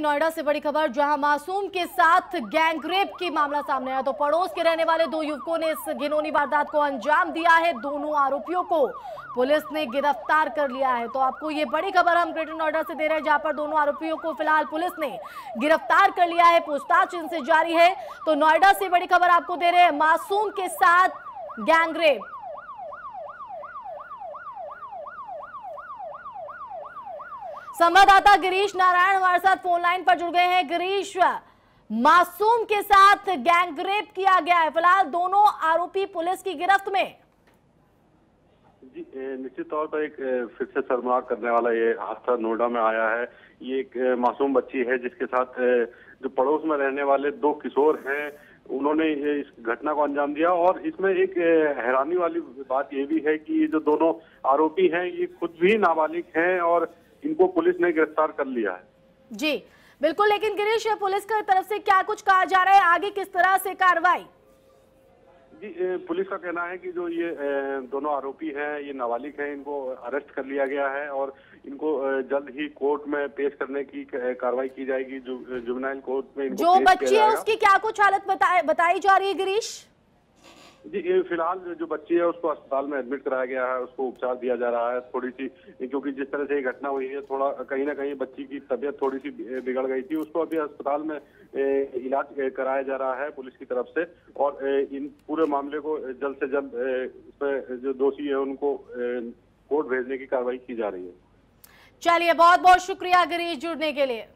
नोएडा से बड़ी खबर, जहाँ मासूम के साथ गैंगरेप की मामला सामने आया। तो पड़ोस के रहने वाले दो युवकों ने इस घिनौनी वारदात को अंजाम दिया है। दोनों आरोपियों को पुलिस ने गिरफ़्तार कर लिया है। तो आपको ये बड़ी खबर हम ग्रेटर नोएडा से दे रहे हैं, जहाँ पर दोनों आरोपियों को फ़िलहाल पुलिस ने गिरफ़्तार कर लिया है। पूछताछ इनसे जारी है। तो नोएडा से बड़ी खबर आपको दे रहे हैं, मासूम के साथ गैंगरेप। संवाददाता गिरीश नारायण हमारे साथ फ़ोन लाइन पर जुड़ गए हैं। गिरीश, मासूम के साथ गैंगरेप किया गया है। फ़िलहाल दोनों आरोपी पुलिस की गिरफ्त में। जी निश्चित तौर पर एक फिर से शर्मनाक करने वाला ये हादसा नोएडा में आया है। ये एक मासूम बच्ची है जिसके साथ जो पड़ोस में रहने वाले दो किशोर हैं, उन्होंने इस घटना को अंजाम दिया। और इसमें एक हैरानी वाली बात ये भी है कि ये जो दोनों आरोपी हैं, ये खुद भी नाबालिग हैं और इनको पुलिस ने गिरफ़्तार कर लिया है। जी बिल्कुल लेकिन गिरीश पुलिस की तरफ़ से क्या कुछ कहा जा रहा है? आगे किस तरह से कार्रवाई? जी पुलिस का कहना है कि जो ये दोनों आरोपी हैं ये नाबालिग हैं इनको अरेस्ट कर लिया गया है और इनको जल्द ही कोर्ट में पेश करने की कार्रवाई की जाएगी। जो जुबनाइल कोर्ट में इनको जो बच्ची है उसकी क्या कुछ हालत बताई जा रही है गिरीश? जी फ़िलहाल जो बच्ची है, उसको अस्पताल में एडमिट कराया गया है, उसको उपचार दिया जा रहा है, थोड़ी सी, क्योंकि जिस तरह से ये घटना हुई है, थोड़ा कहीं ना कहीं बच्ची की तबीयत थोड़ी सी बिगड़ गई थी, उसको अभी अस्पताल में इलाज कराया जा रहा है पुलिस की तरफ़ से, और इन पूरे मामले को जल्द से जल्द जो दोषी है, उनको कोर्ट भेजने की कार्रवाई की जा रही है। चलिए बहुत बहुत शुक्रिया गिरीश जुड़ने के लिए।